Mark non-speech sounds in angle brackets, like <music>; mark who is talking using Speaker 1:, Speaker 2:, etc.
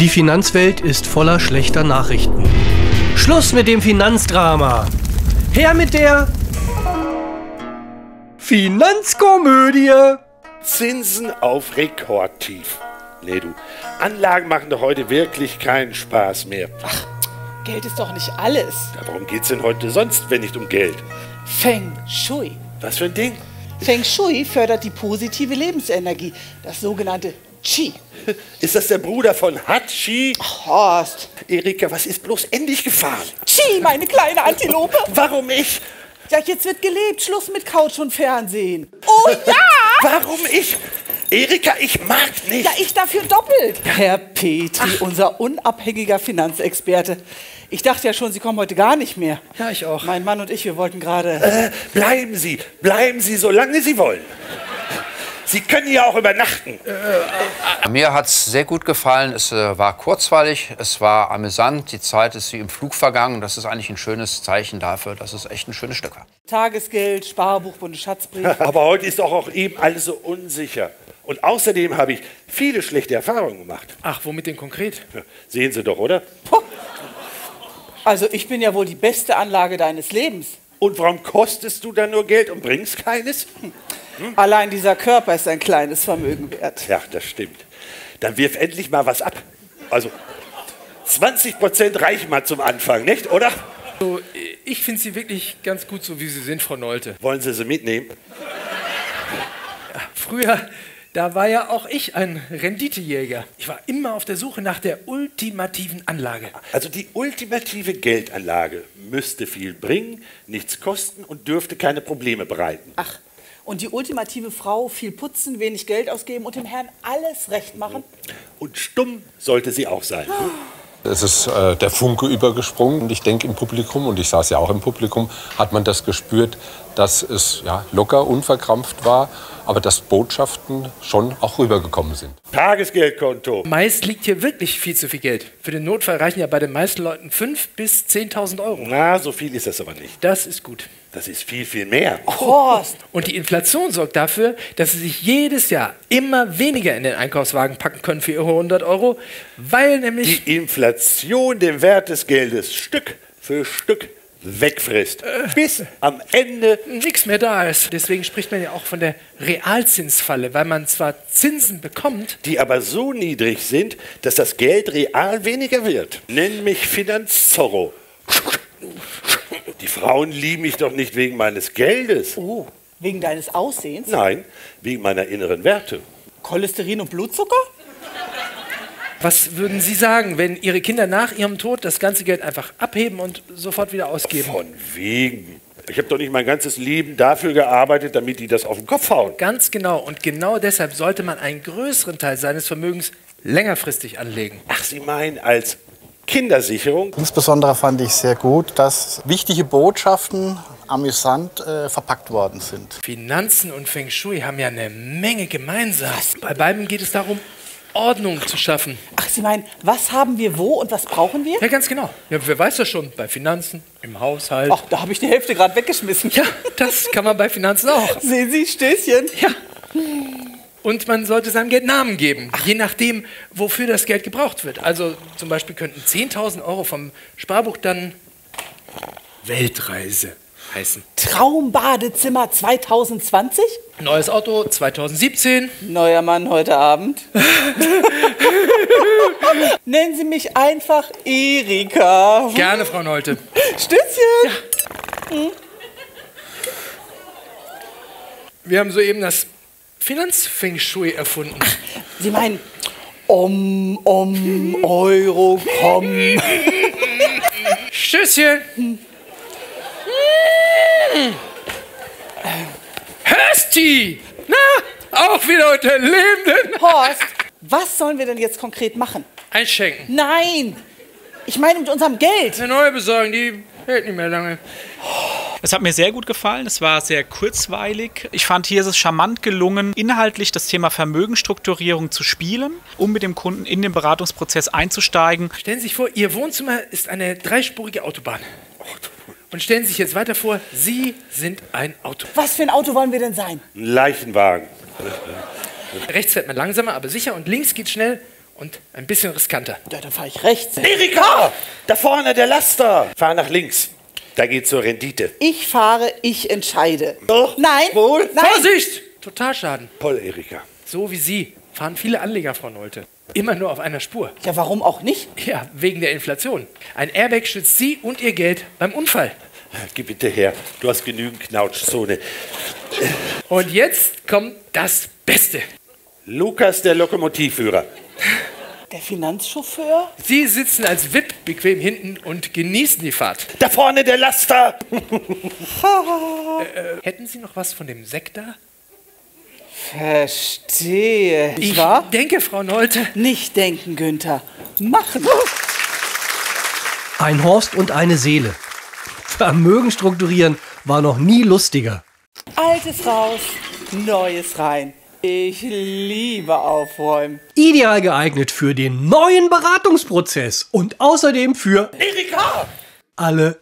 Speaker 1: Die Finanzwelt ist voller schlechter Nachrichten. Schluss mit dem Finanzdrama. Her mit der Finanzkomödie.
Speaker 2: Zinsen auf Rekordtief. Nee, du, Anlagen machen doch heute wirklich keinen Spaß mehr.
Speaker 3: Ach, Geld ist doch nicht alles.
Speaker 2: Ja, warum geht's denn heute sonst, wenn nicht um Geld?
Speaker 3: Feng Shui.
Speaker 2: Was für ein Ding?
Speaker 3: Feng Shui fördert die positive Lebensenergie, das sogenannte Qi. <laughs>
Speaker 2: Ist das der Bruder von Hachi?
Speaker 3: Horst.
Speaker 2: Erika, was ist bloß endlich gefahren?
Speaker 3: Qi, meine kleine Antilope. <laughs>
Speaker 2: Warum ich?
Speaker 3: Ja, jetzt wird gelebt. Schluss mit Couch und Fernsehen. <laughs> Oh ja!
Speaker 2: Warum ich? Erika, ich mag nicht.
Speaker 3: Ja, ich dafür doppelt. Herr Petri, unser unabhängiger Finanzexperte. Ich dachte ja schon, Sie kommen heute gar nicht mehr.
Speaker 1: Ja, ich auch.
Speaker 3: Mein Mann und ich, wir wollten gerade.
Speaker 2: Äh, bleiben Sie, bleiben Sie, solange Sie wollen. Sie können ja auch übernachten.
Speaker 4: Mir hat es sehr gut gefallen. Es äh, war kurzweilig, es war amüsant. Die Zeit ist wie im Flug vergangen. Das ist eigentlich ein schönes Zeichen dafür, dass es echt ein schönes Stück war.
Speaker 3: Tagesgeld, Sparbuch, Bundesschatzbrief. <laughs>
Speaker 2: Aber heute ist doch auch eben alles so unsicher. Und außerdem habe ich viele schlechte Erfahrungen gemacht.
Speaker 5: Ach, womit denn konkret?
Speaker 2: Sehen Sie doch, oder?
Speaker 3: Also ich bin ja wohl die beste Anlage deines Lebens.
Speaker 2: Und warum kostest du dann nur Geld und bringst keines? <laughs>
Speaker 3: Allein dieser Körper ist ein kleines Vermögen wert.
Speaker 2: Ja, das stimmt. Dann wirf endlich mal was ab. Also 20 Prozent reichen mal zum Anfang, nicht, oder?
Speaker 5: So, ich finde Sie wirklich ganz gut, so wie Sie sind, Frau Nolte.
Speaker 2: Wollen Sie sie mitnehmen?
Speaker 5: Früher, da war ja auch ich ein Renditejäger. Ich war immer auf der Suche nach der ultimativen Anlage.
Speaker 2: Also die ultimative Geldanlage müsste viel bringen, nichts kosten und dürfte keine Probleme bereiten.
Speaker 3: Ach, und die ultimative Frau viel putzen, wenig Geld ausgeben und dem Herrn alles recht machen?
Speaker 2: Und stumm sollte sie auch sein.
Speaker 6: Es ist äh, der Funke übergesprungen und ich denke im Publikum, und ich saß ja auch im Publikum, hat man das gespürt, dass es ja, locker, unverkrampft war, aber dass Botschaften schon auch rübergekommen sind.
Speaker 2: Tagesgeldkonto.
Speaker 5: Meist liegt hier wirklich viel zu viel Geld. Für den Notfall reichen ja bei den meisten Leuten 5.000 bis 10.000 Euro.
Speaker 2: Na, so viel ist das aber nicht.
Speaker 5: Das ist gut.
Speaker 2: Das ist viel, viel mehr.
Speaker 3: Horst!
Speaker 5: Und die Inflation sorgt dafür, dass Sie sich jedes Jahr immer weniger in den Einkaufswagen packen können für Ihre 100 Euro, weil nämlich...
Speaker 2: Die Inflation den Wert des Geldes Stück für Stück wegfrisst. Bis am Ende
Speaker 5: nichts mehr da ist. Deswegen spricht man ja auch von der Realzinsfalle, weil man zwar Zinsen bekommt,
Speaker 2: die aber so niedrig sind, dass das Geld real weniger wird. Nenn mich Finanzzorro. Die Frauen lieben mich doch nicht wegen meines Geldes.
Speaker 3: Oh, wegen deines Aussehens?
Speaker 2: Nein, wegen meiner inneren Werte.
Speaker 3: Cholesterin und Blutzucker?
Speaker 5: Was würden Sie sagen, wenn Ihre Kinder nach ihrem Tod das ganze Geld einfach abheben und sofort wieder ausgeben?
Speaker 2: Von wegen. Ich habe doch nicht mein ganzes Leben dafür gearbeitet, damit die das auf den Kopf hauen.
Speaker 5: Ganz genau. Und genau deshalb sollte man einen größeren Teil seines Vermögens längerfristig anlegen.
Speaker 2: Ach, Sie meinen als Kindersicherung?
Speaker 7: Insbesondere fand ich sehr gut, dass wichtige Botschaften amüsant äh, verpackt worden sind.
Speaker 5: Finanzen und Feng Shui haben ja eine Menge gemeinsam. Bei beiden geht es darum, Ordnung zu schaffen.
Speaker 3: Ach, Sie meinen, was haben wir wo und was brauchen wir?
Speaker 5: Ja, ganz genau. Ja, wer weiß das schon? Bei Finanzen, im Haushalt.
Speaker 3: Ach, da habe ich die Hälfte gerade weggeschmissen.
Speaker 5: Ja, das kann man bei Finanzen auch. <laughs>
Speaker 3: Sehen Sie, Stößchen.
Speaker 5: Ja. Und man sollte seinem Geld Namen geben, je nachdem, wofür das Geld gebraucht wird. Also zum Beispiel könnten 10.000 Euro vom Sparbuch dann Weltreise heißen.
Speaker 3: Traumbadezimmer 2020?
Speaker 5: Neues Auto 2017.
Speaker 3: Neuer Mann heute Abend. <laughs> Nennen Sie mich einfach Erika.
Speaker 5: Gerne, Frau Nolte.
Speaker 3: Stößchen.
Speaker 5: Ja. Hm. Wir haben soeben das Finanzfeng Shui erfunden.
Speaker 3: Ach, Sie meinen Om, Om, Euro, komm.
Speaker 5: Stößchen. Hm. Hörsti! Na, auch wieder unter Lebenden.
Speaker 3: Horst, was sollen wir denn jetzt konkret machen?
Speaker 5: Einschenken.
Speaker 3: Nein! Ich meine mit unserem Geld.
Speaker 5: Eine neue besorgen, die hält nicht mehr lange.
Speaker 8: Es hat mir sehr gut gefallen. Es war sehr kurzweilig. Ich fand, hier ist es charmant gelungen, inhaltlich das Thema Vermögensstrukturierung zu spielen, um mit dem Kunden in den Beratungsprozess einzusteigen.
Speaker 5: Stellen Sie sich vor, Ihr Wohnzimmer ist eine dreispurige Autobahn. Und stellen Sie sich jetzt weiter vor, Sie sind ein Auto.
Speaker 3: Was für ein Auto wollen wir denn sein?
Speaker 2: Ein Leichenwagen.
Speaker 5: Rechts fährt man langsamer, aber sicher und links geht schnell und ein bisschen riskanter.
Speaker 3: Ja, dann fahre ich rechts.
Speaker 2: Erika! Da vorne der Laster. Fahr nach links. Da geht's zur Rendite.
Speaker 3: Ich fahre, ich entscheide.
Speaker 2: Doch,
Speaker 3: Nein,
Speaker 2: wohl.
Speaker 3: nein.
Speaker 5: Vorsicht! Totalschaden.
Speaker 2: Toll, Erika.
Speaker 5: So wie Sie fahren viele Anleger, Frau Nolte. Immer nur auf einer Spur.
Speaker 3: Ja, warum auch nicht?
Speaker 5: Ja, wegen der Inflation. Ein Airbag schützt Sie und Ihr Geld beim Unfall.
Speaker 2: Gib bitte her. Du hast genügend Knautschzone.
Speaker 5: Und jetzt kommt das Beste.
Speaker 2: Lukas, der Lokomotivführer.
Speaker 3: Der Finanzchauffeur?
Speaker 5: Sie sitzen als VIP bequem hinten und genießen die Fahrt.
Speaker 2: Da vorne der Laster. <laughs>
Speaker 5: Hätten Sie noch was von dem Sekt da?
Speaker 3: Verstehe.
Speaker 5: Ich
Speaker 3: Ich war?
Speaker 5: denke, Frau Nolte.
Speaker 3: Nicht denken, Günther. Machen.
Speaker 1: Ein Horst und eine Seele. Vermögen strukturieren war noch nie lustiger.
Speaker 3: Altes raus, Neues rein. Ich liebe Aufräumen.
Speaker 1: Ideal geeignet für den neuen Beratungsprozess und außerdem für
Speaker 2: Erika!
Speaker 1: alle